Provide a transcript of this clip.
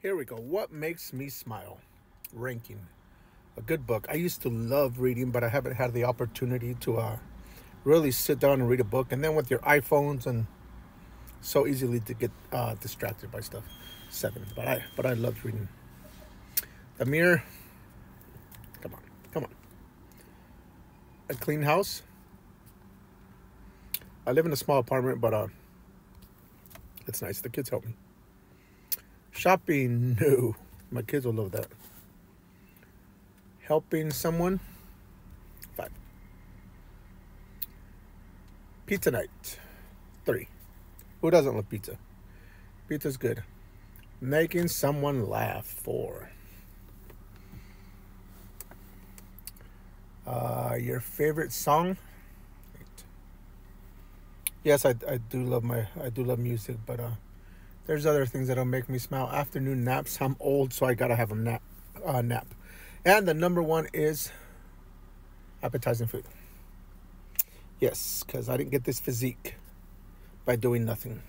Here we go. What makes me smile? Ranking. A good book. I used to love reading, but I haven't had the opportunity to uh, really sit down and read a book. And then with your iPhones and so easily to get uh, distracted by stuff. Seven. But I but I loved reading. The mirror. Come on. Come on. A clean house. I live in a small apartment, but uh it's nice. The kids help me. Shopping, no. My kids will love that. Helping someone, five. Pizza night, three. Who doesn't love pizza? Pizza's good. Making someone laugh, four. Uh, your favorite song? Yes, I, I do love my I do love music, but uh, there's other things that'll make me smile. Afternoon naps. I'm old, so I gotta have a nap. Uh, nap. And the number one is appetizing food. Yes, because I didn't get this physique by doing nothing.